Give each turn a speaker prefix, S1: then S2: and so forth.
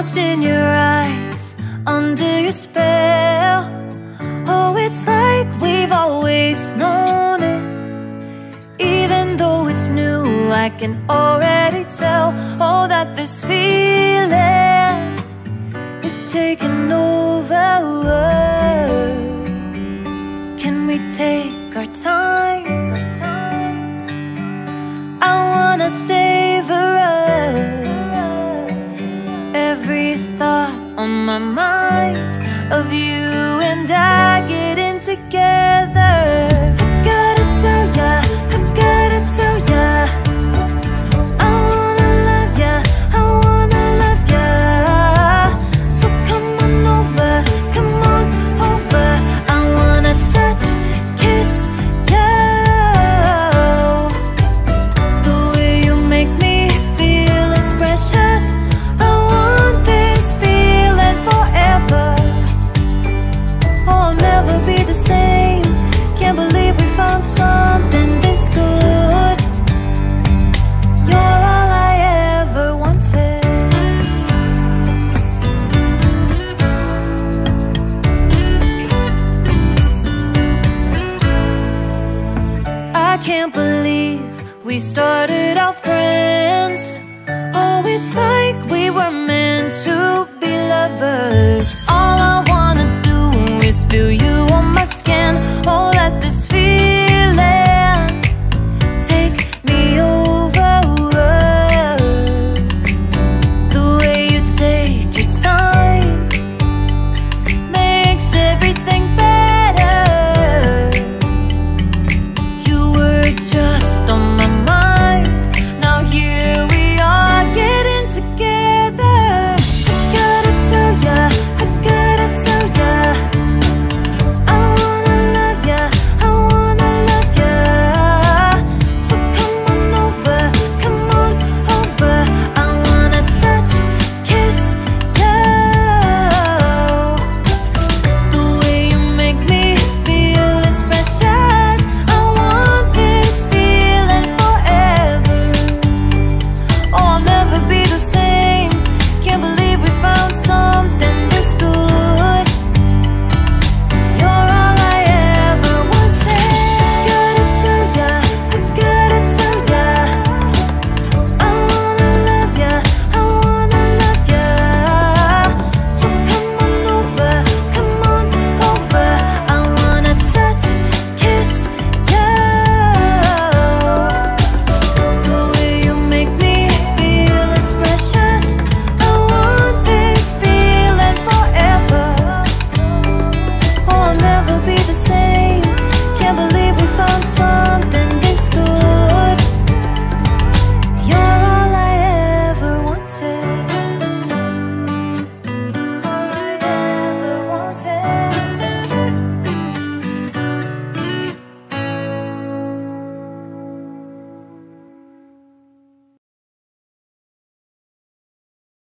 S1: lost in your eyes, under your spell. Oh, it's like we've always known it. Even though it's new, I can already tell. Oh, that this feeling is taking over. Can we take our time? I wanna savor Every thought on my mind of you and I getting together. Never be the same. Can't believe we found something this good. You're all I ever wanted. I can't believe we started out friends. 저